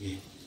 Yeah.